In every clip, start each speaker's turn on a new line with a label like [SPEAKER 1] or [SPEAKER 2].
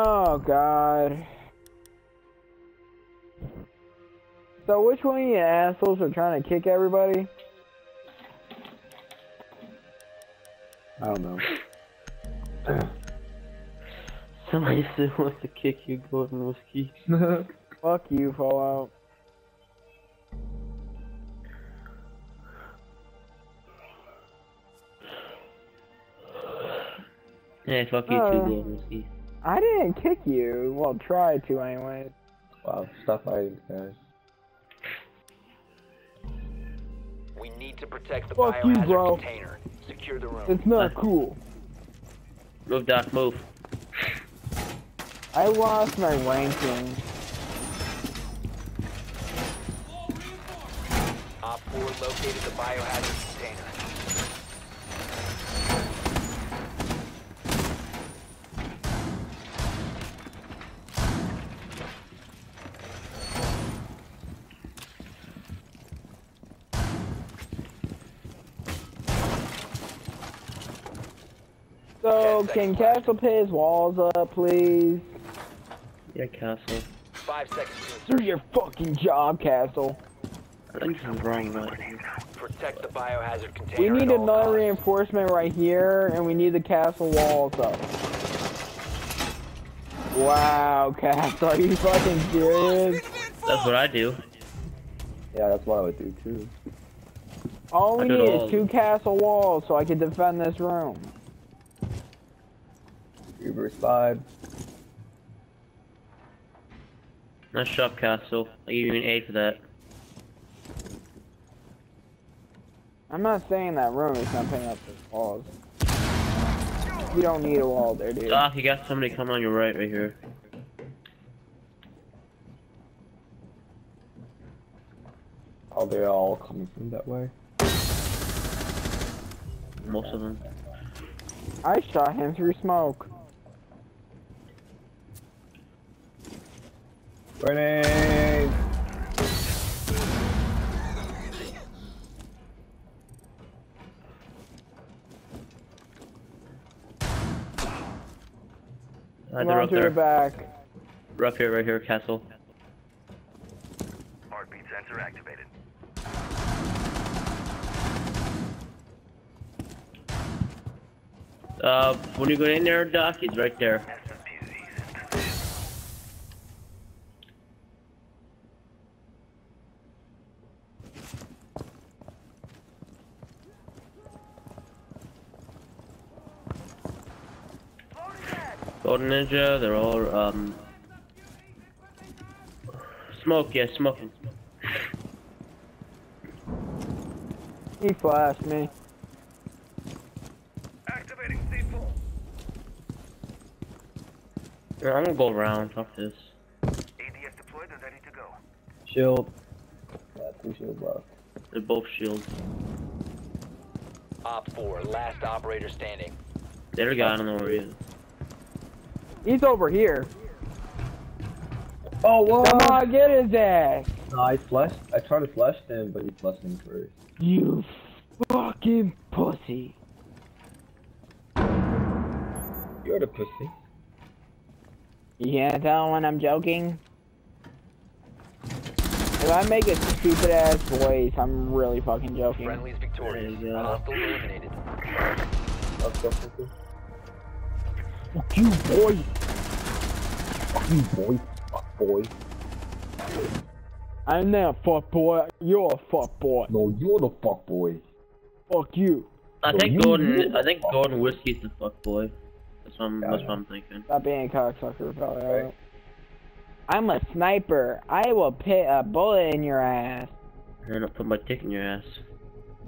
[SPEAKER 1] Oh god. So which one of you assholes are trying to kick everybody?
[SPEAKER 2] I don't know.
[SPEAKER 3] Somebody still wants to kick you, Golden Whiskey.
[SPEAKER 1] Fuck you, Fallout.
[SPEAKER 3] Yeah, fuck you
[SPEAKER 1] Uh.
[SPEAKER 3] too, Golden Whiskey.
[SPEAKER 1] I didn't kick you. Well, try to anyway.
[SPEAKER 2] wow, stop fighting, guys.
[SPEAKER 4] We need to protect the
[SPEAKER 1] Fuck you,
[SPEAKER 4] biohazard
[SPEAKER 1] bro.
[SPEAKER 4] container. Secure the room.
[SPEAKER 1] It's not cool.
[SPEAKER 3] Move, Doc, move.
[SPEAKER 1] I lost my ranking.
[SPEAKER 4] Op 4 located the biohazard container.
[SPEAKER 1] So,
[SPEAKER 4] Ten
[SPEAKER 1] can
[SPEAKER 4] seconds left.
[SPEAKER 1] Castle put his walls up, please?
[SPEAKER 3] Yeah, Castle.
[SPEAKER 4] Five seconds
[SPEAKER 1] Do your fucking job, Castle.
[SPEAKER 3] I think something's wrong right here.
[SPEAKER 4] Protect the biohazard container.
[SPEAKER 1] We need another
[SPEAKER 4] costs.
[SPEAKER 1] reinforcement right here, and we need the castle walls up. Wow, Castle, are you fucking serious?
[SPEAKER 3] That's what I do.
[SPEAKER 2] Yeah, that's what I would do too.
[SPEAKER 1] All we need
[SPEAKER 3] all
[SPEAKER 1] is two castle walls so I can defend this room.
[SPEAKER 2] Reverse vibe.
[SPEAKER 3] Nice job, Castle. I give you an A for that.
[SPEAKER 1] I'm not saying that room is not paying up the walls. You don't need a wall there, dude.
[SPEAKER 3] Doc, you got somebody coming on your right right here.
[SPEAKER 2] Oh, they're all coming from that way.
[SPEAKER 3] Most of them.
[SPEAKER 1] I shot him through smoke.
[SPEAKER 2] Grenade!
[SPEAKER 3] Uh,
[SPEAKER 1] Come
[SPEAKER 3] they're up
[SPEAKER 1] to your
[SPEAKER 3] there.
[SPEAKER 1] back.
[SPEAKER 3] They're up here, right here, Castle.
[SPEAKER 4] Heartbeat sensor activated.
[SPEAKER 3] Uh, when you go in there, Doc, he's right there. Ninja, they're all, um... Smoke, yeah, smoking.
[SPEAKER 1] He flashed me.
[SPEAKER 4] Activating C4.
[SPEAKER 3] Yeah, I'm gonna go around, fuck this.
[SPEAKER 4] ADS deployed and ready to go.
[SPEAKER 2] Shield. Yeah, two shield left.
[SPEAKER 3] They're both shields.
[SPEAKER 4] Op 4, last operator standing.
[SPEAKER 3] There, guy, I don't know where he is.
[SPEAKER 1] He's over here.
[SPEAKER 2] Oh, whoa!
[SPEAKER 1] Come on, get his ass.
[SPEAKER 2] No, I flushed. I tried to flush him, but he flushed him first.
[SPEAKER 1] You fucking pussy.
[SPEAKER 2] You're the pussy.
[SPEAKER 1] You can't tell when I'm joking? If I make a stupid ass voice, I'm really fucking joking.
[SPEAKER 4] Friendly's victorious.
[SPEAKER 3] There you
[SPEAKER 4] eliminated.
[SPEAKER 2] Let's go, pussy.
[SPEAKER 1] Fuck you, boy.
[SPEAKER 2] Fuck you, boy. Fuck, boy.
[SPEAKER 1] I'm not fuck boy. You're a fuck boy.
[SPEAKER 2] No, you're the fuck boy.
[SPEAKER 1] Fuck you.
[SPEAKER 3] I
[SPEAKER 2] So
[SPEAKER 3] think
[SPEAKER 2] you-
[SPEAKER 3] Golden, I think Golden Whiskey's the fuck boy. That's what I'm, that's what I'm thinking.
[SPEAKER 1] Stop being a cocksucker, fella. I'm a sniper. I will put a bullet in your ass.
[SPEAKER 3] And I'll put my dick in your ass.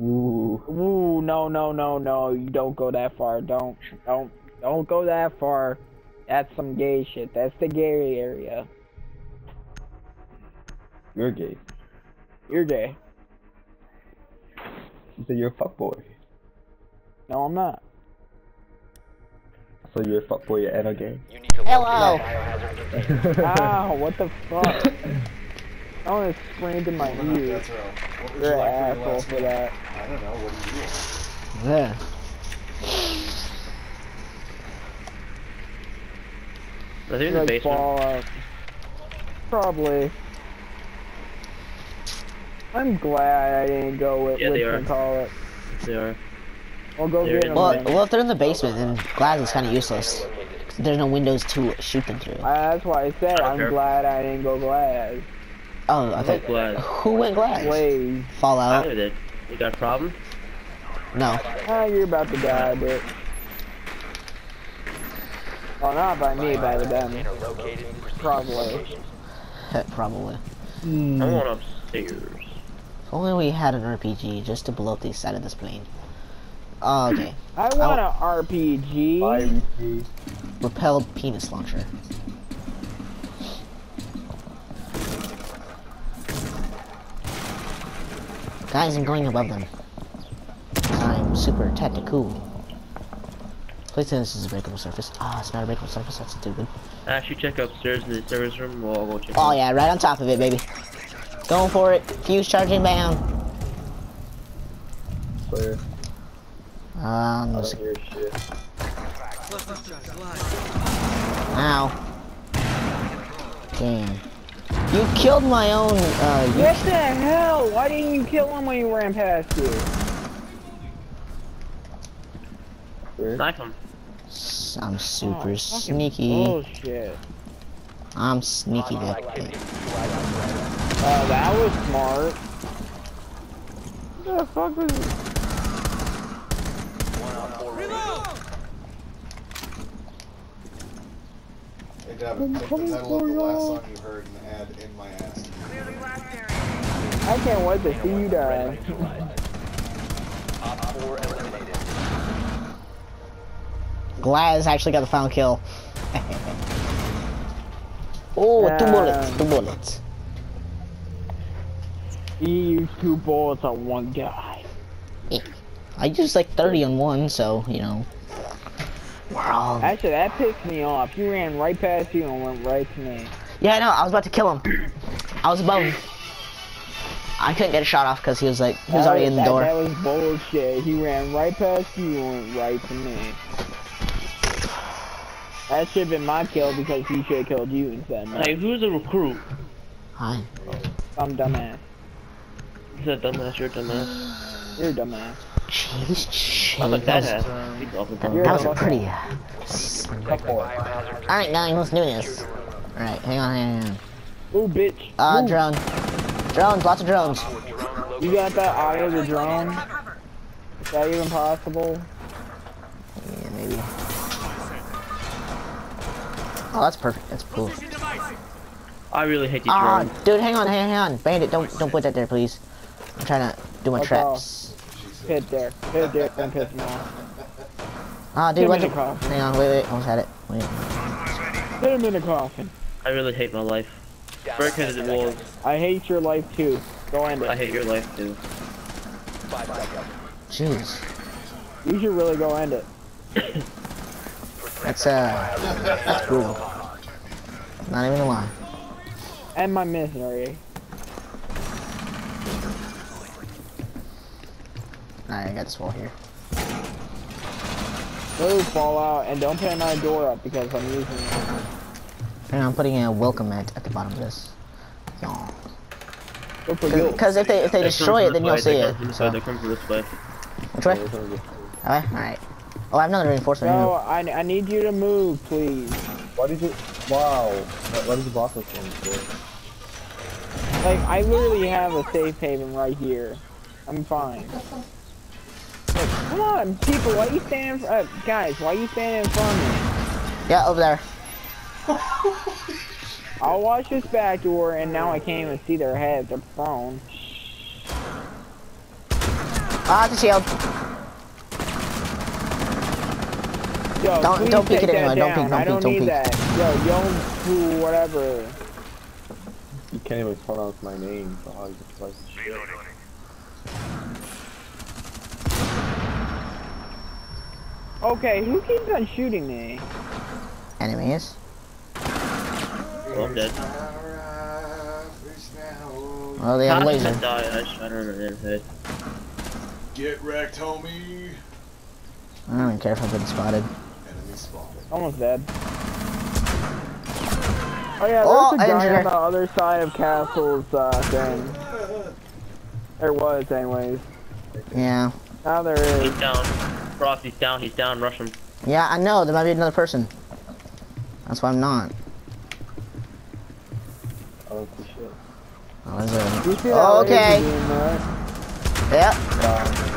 [SPEAKER 2] Ooh.
[SPEAKER 1] Ooh, no, no, no, no. You don't go that far. Don't, don't, don't go that far. That's some gay shit. That's the gay area.
[SPEAKER 2] You're gay.
[SPEAKER 1] You're gay.
[SPEAKER 2] You said you're a fuck boy.
[SPEAKER 1] No, I'm not.
[SPEAKER 2] So you're a fuck boy and a gay.
[SPEAKER 4] You need to
[SPEAKER 1] Hello.
[SPEAKER 4] locate the biohazard.
[SPEAKER 1] Ow, ah, what the fuck? I want to scream in my ear.
[SPEAKER 5] That's a, what
[SPEAKER 1] You're
[SPEAKER 5] you
[SPEAKER 1] an
[SPEAKER 5] like for
[SPEAKER 1] asshole for that.
[SPEAKER 5] I don't know. What do you want?
[SPEAKER 1] Yeah.
[SPEAKER 3] Are they in the
[SPEAKER 1] like
[SPEAKER 3] basement?
[SPEAKER 1] Fallout. Probably. I'm glad I didn't go with
[SPEAKER 3] Yeah, they
[SPEAKER 1] what
[SPEAKER 3] are.
[SPEAKER 1] you call it.
[SPEAKER 3] They are.
[SPEAKER 1] I'll go
[SPEAKER 3] They're
[SPEAKER 1] get them.
[SPEAKER 6] Well, well, if they're in the basement, then Glaz is kind of useless. There's no windows to shoot them through.
[SPEAKER 1] Uh, that's why I said I'm
[SPEAKER 3] Okay.
[SPEAKER 1] glad I didn't go Glaz.
[SPEAKER 6] Oh, I
[SPEAKER 3] I'm
[SPEAKER 6] thought.
[SPEAKER 3] glad.
[SPEAKER 6] Who went Glaz?
[SPEAKER 1] Blaze.
[SPEAKER 6] Fallout?
[SPEAKER 3] I did. You got a problem?
[SPEAKER 6] No.
[SPEAKER 1] Ah, you're about to die, bitch. Well, not by me, by the them.
[SPEAKER 4] Container located. Proceed to
[SPEAKER 1] Probably.
[SPEAKER 4] location.
[SPEAKER 6] Probably.
[SPEAKER 3] I'm hmm. going upstairs.
[SPEAKER 6] If only we had an RPG just to blow up the side of this plane. Oh, okay.
[SPEAKER 1] I want a RPG.
[SPEAKER 2] RPG. G.
[SPEAKER 6] Repelled penis launcher. Guys, I'm going above them. I'm super tactical. Please tell this is a breakable surface. Ah, it's not a breakable surface, that's stupid.
[SPEAKER 3] Ash, you check upstairs in the service room. We'll all go check.
[SPEAKER 6] Oh yeah, right on top of it, baby. Going for it. Fuze charging bound.
[SPEAKER 2] Clear.
[SPEAKER 6] Um,
[SPEAKER 2] I don't hear shit.
[SPEAKER 6] ow. Damn. You killed my own, uh, you
[SPEAKER 1] What the hell? Why didn't you kill him when you ran past you?
[SPEAKER 2] Clear.
[SPEAKER 3] Knife him.
[SPEAKER 6] S- I'm super
[SPEAKER 1] Oh,
[SPEAKER 6] sneaky.
[SPEAKER 1] Bullshit.
[SPEAKER 6] I'm sneaky that
[SPEAKER 4] Activity.
[SPEAKER 1] Oh, uh, that was smart. What the fuck was
[SPEAKER 4] One on four.
[SPEAKER 7] Hey Devin, take the title of the last song you heard and add in my ass.
[SPEAKER 1] I can't wait to see you die.
[SPEAKER 4] Op four eliminated.
[SPEAKER 6] Glaz actually got the final kill. oh, two
[SPEAKER 1] Yeah.
[SPEAKER 6] bullets, two bullets.
[SPEAKER 1] He used two bullets on one guy.
[SPEAKER 6] I used like 30 on one, so, you know. We're all...
[SPEAKER 1] Actually, that pissed me off. He ran right past you and went right to me.
[SPEAKER 6] Yeah, I know, I was about to kill him. I was above him. I couldn't get a shot off because he was like, he was
[SPEAKER 1] That
[SPEAKER 6] already in the
[SPEAKER 1] that-
[SPEAKER 6] door.
[SPEAKER 1] That was bullshit. He ran right past you and went right to me. That should have been my kill because he should have killed you instead. of me.
[SPEAKER 3] Hey, who's a recruit?
[SPEAKER 6] Hi.
[SPEAKER 1] Some dumbass.
[SPEAKER 3] He's a dumbass. You're a dumbass.
[SPEAKER 1] You're a dumbass.
[SPEAKER 6] Jeez,
[SPEAKER 3] I'm a
[SPEAKER 6] shit. That was,
[SPEAKER 3] deadass.
[SPEAKER 6] That, that was
[SPEAKER 1] a
[SPEAKER 6] a pretty... uh, Alright, guys, let's do this. Alright, hang on, hang on.
[SPEAKER 1] Ooh, bitch.
[SPEAKER 6] Uh,
[SPEAKER 1] Ooh.
[SPEAKER 6] drone. Drones, lots of drones.
[SPEAKER 1] You got that eye of the drone? Is that even possible?
[SPEAKER 6] Yeah, maybe. Oh, that's perfect. That's cool.
[SPEAKER 3] I really hate you,
[SPEAKER 6] Ah,
[SPEAKER 3] drones.
[SPEAKER 6] dude, hang on, hang on, hang on. Bandit, don't don't put that there, please. I'm trying to do my
[SPEAKER 1] Fuck
[SPEAKER 6] traps.
[SPEAKER 1] Hit there. Hit there and piss me off.
[SPEAKER 6] Ah, dude,
[SPEAKER 1] Give me
[SPEAKER 6] what
[SPEAKER 1] the
[SPEAKER 6] the?
[SPEAKER 1] coffin.
[SPEAKER 6] Hang on, wait, wait, almost had it. Wait.
[SPEAKER 1] Hit him in the coffin.
[SPEAKER 3] I really hate my life.
[SPEAKER 4] down
[SPEAKER 3] Break
[SPEAKER 4] to
[SPEAKER 3] into the walls.
[SPEAKER 1] I hate your life too. Go end it.
[SPEAKER 3] I hate your life too.
[SPEAKER 4] Five seconds.
[SPEAKER 6] Jeez,
[SPEAKER 1] You should really go end it.
[SPEAKER 6] that's uh, that's brutal. Not even a lie.
[SPEAKER 1] And my misery.
[SPEAKER 6] Alright, I got this wall here.
[SPEAKER 1] Those fall out and don't put another door up because I'm using it.
[SPEAKER 6] And I'm putting a welcome mat at the bottom of this. No.
[SPEAKER 1] Good for you.
[SPEAKER 6] Because if they if they
[SPEAKER 3] They
[SPEAKER 6] destroy it, then you'll see it.
[SPEAKER 3] They come from this
[SPEAKER 6] So.
[SPEAKER 3] They come from this way.
[SPEAKER 6] which way?
[SPEAKER 2] We're gonna get-
[SPEAKER 6] Alright, alright. Oh, I have another reinforcement.
[SPEAKER 1] No, I, I need you to move, please.
[SPEAKER 2] Why did you? Wow. What what did you block us from for?
[SPEAKER 1] Like, I literally have a safe haven right here. I'm fine. Like, come on, people, why you standing, uh, guys, why you standing in front of me?
[SPEAKER 6] Yeah, over there.
[SPEAKER 1] I'll watch this back door, and now I can't even see their heads, they're prone.
[SPEAKER 6] Ah, the shield.
[SPEAKER 1] Yo,
[SPEAKER 6] Don't- don't peek it
[SPEAKER 1] that
[SPEAKER 6] anymore, don't
[SPEAKER 1] down.
[SPEAKER 6] peek, don't
[SPEAKER 1] I don't
[SPEAKER 6] peek, don't
[SPEAKER 1] need
[SPEAKER 6] peek.
[SPEAKER 1] that. Yo, yo, fool, whatever.
[SPEAKER 2] You can't even pronounce my name. So like shit.
[SPEAKER 1] Okay, who keeps on shooting me?
[SPEAKER 6] Enemies.
[SPEAKER 3] Well, I'm dead.
[SPEAKER 6] Oh, they have a
[SPEAKER 3] How did
[SPEAKER 6] laser.
[SPEAKER 3] I die? I shot her in the head.
[SPEAKER 7] Get wrecked, homie.
[SPEAKER 6] I don't even care if I've been spotted.
[SPEAKER 7] Enemy.
[SPEAKER 1] Almost dead. Oh yeah, there's
[SPEAKER 6] Oh,
[SPEAKER 1] a guy on the other side of Castle's uh, thing. There was, anyways.
[SPEAKER 6] Yeah.
[SPEAKER 1] Now there
[SPEAKER 3] He's down. Frost, he's down, he's down, rush him.
[SPEAKER 6] Yeah, I know. There might be another person. That's why I'm not.
[SPEAKER 2] I don't shit.
[SPEAKER 6] Oh, is there?
[SPEAKER 1] You see that
[SPEAKER 6] Oh, okay.
[SPEAKER 1] beam.
[SPEAKER 6] Yep.
[SPEAKER 4] Last operator standing.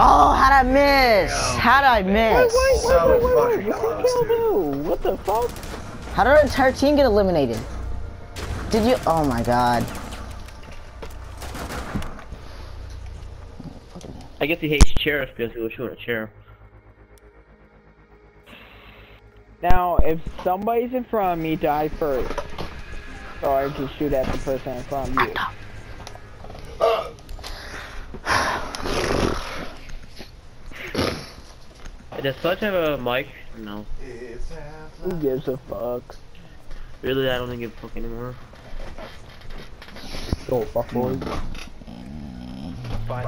[SPEAKER 6] Oh, how'd I miss? How'd I miss?
[SPEAKER 5] So
[SPEAKER 1] Wait, wait,
[SPEAKER 5] fucking
[SPEAKER 1] what did
[SPEAKER 5] close,
[SPEAKER 1] Kill
[SPEAKER 5] dude.
[SPEAKER 1] do? What the fuck?
[SPEAKER 6] How did our entire team get eliminated? Did you? Oh my god.
[SPEAKER 3] I guess he hates sheriff because he was shooting a sheriff.
[SPEAKER 1] Now, if somebody's in front of me, die first. So I just shoot at the person in front of you.
[SPEAKER 3] Does Sludge have a mic? No.
[SPEAKER 7] It's
[SPEAKER 1] Who gives a fuck?
[SPEAKER 3] Really, I don't think give a fuck anymore.
[SPEAKER 2] Go, fuck boys.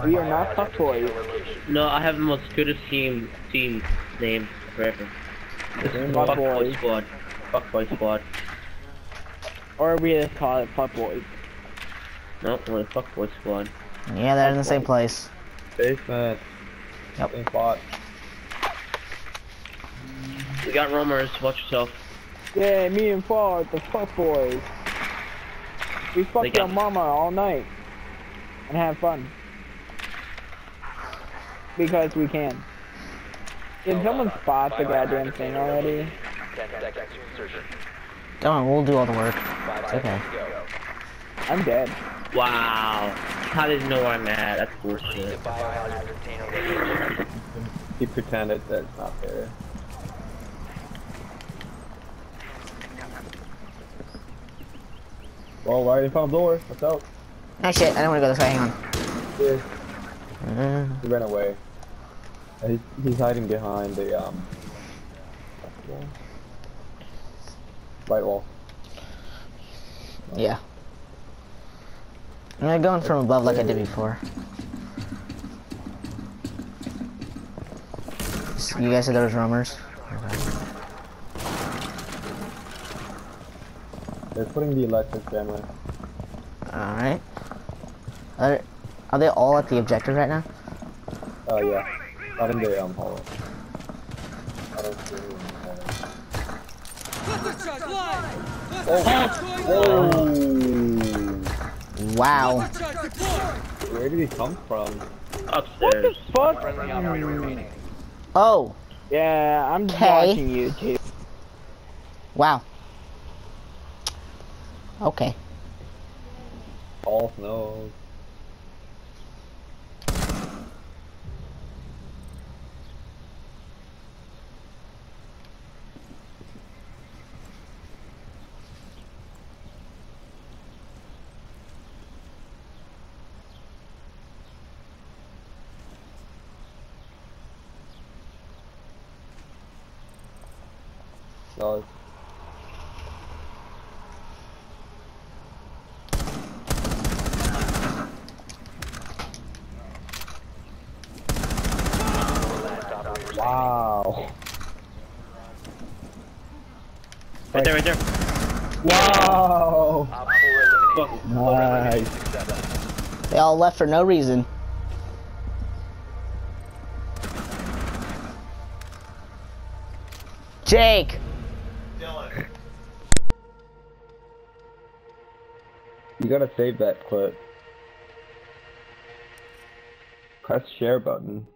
[SPEAKER 1] We are not fuck boys.
[SPEAKER 3] No, I have the most goodest team team name forever. This is
[SPEAKER 1] Fuck
[SPEAKER 3] Fuckboy
[SPEAKER 1] boys.
[SPEAKER 3] Squad. Fuckboy Squad.
[SPEAKER 1] Or we just call it fuckboys.
[SPEAKER 3] No, only Fuckboy Squad.
[SPEAKER 6] Yeah, they're in the same place.
[SPEAKER 2] Basement.
[SPEAKER 6] Yep.
[SPEAKER 2] Same spot.
[SPEAKER 3] We got roamers, watch yourself.
[SPEAKER 1] Yeah, me and Fall the fuck boys. We fuck
[SPEAKER 3] They
[SPEAKER 1] your mama all night. And have fun. Because we can. Did someone spot the goddamn thing already?
[SPEAKER 4] 10 seconds to insertion.
[SPEAKER 6] Come on, we'll do all the work.
[SPEAKER 4] Five
[SPEAKER 6] It's okay.
[SPEAKER 4] seconds to go.
[SPEAKER 1] I'm dead.
[SPEAKER 3] Wow. How did you know where I'm at? That's bullshit.
[SPEAKER 4] Biohazard container.
[SPEAKER 2] He pretended that it's not there. Well, why you found door? What's up?
[SPEAKER 6] Oh shit, I don't want to go this way. Hang on.
[SPEAKER 2] Yeah. He ran away. Uh, He's, he's hiding behind the um. wall. Right wall.
[SPEAKER 6] yeah. I'm gonna go in from above like I did before. You guys said there was
[SPEAKER 2] They're putting the electric camera.
[SPEAKER 6] Alright. Are, are they all at the objective right now?
[SPEAKER 2] Oh yeah. Not in the um hall. I don't see anyone in the hall. Oh!
[SPEAKER 6] Wow.
[SPEAKER 2] Where did he come from?
[SPEAKER 3] Upstairs.
[SPEAKER 1] Fuck.
[SPEAKER 4] Friendly operator remaining.
[SPEAKER 6] Oh,
[SPEAKER 1] Yeah, I'm just
[SPEAKER 6] Okay.
[SPEAKER 1] watching you, too.
[SPEAKER 6] wow. Okay.
[SPEAKER 2] False nose. So
[SPEAKER 4] Last operator
[SPEAKER 2] wow.
[SPEAKER 3] Right there, right there.
[SPEAKER 2] Wow.
[SPEAKER 4] Op 4 eliminated.
[SPEAKER 2] Nice.
[SPEAKER 6] They all left for no reason. Jake! Dylan.
[SPEAKER 2] You gotta save that clip. Press share button.